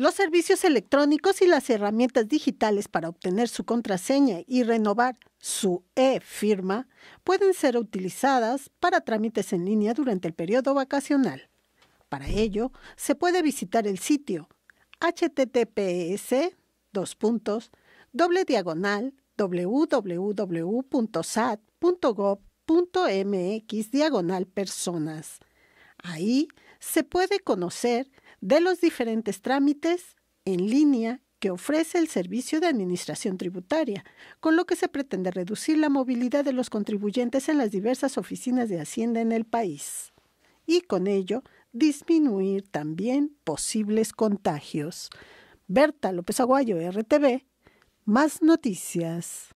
Los servicios electrónicos y las herramientas digitales para obtener su contraseña y renovar su e-firma pueden ser utilizadas para trámites en línea durante el periodo vacacional. Para ello, se puede visitar el sitio https doble diagonal www.sat.gov.mx diagonal personas. Ahí se puede conocer de los diferentes trámites en línea que ofrece el Servicio de Administración Tributaria, con lo que se pretende reducir la movilidad de los contribuyentes en las diversas oficinas de Hacienda en el país y con ello disminuir también posibles contagios. Berta López Aguayo, RTV, más noticias.